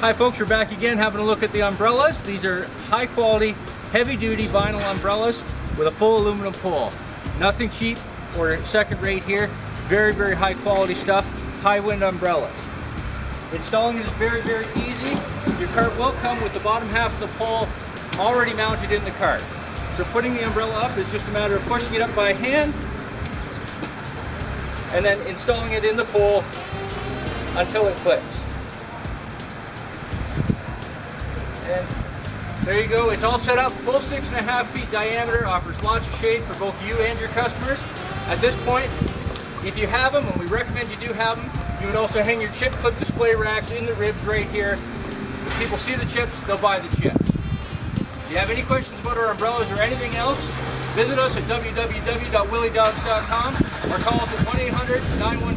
Hi folks, we're back again having a look at the umbrellas. These are high quality, heavy duty vinyl umbrellas with a full aluminum pole. Nothing cheap or second rate here. Very, very high quality stuff. High wind umbrellas. Installing is very, very easy. Your cart will come with the bottom half of the pole already mounted in the cart. So putting the umbrella up is just a matter of pushing it up by hand and then installing it in the pole until it clicks. And there you go, it's all set up, full six and a half feet diameter, offers lots of shade for both you and your customers. At this point, if you have them, and we recommend you do have them, you would also hang your chip clip display racks in the ribs right here. If people see the chips, they'll buy the chips. If you have any questions about our umbrellas or anything else, visit us at www.willydogs.com or call us at 1-800-915-4680.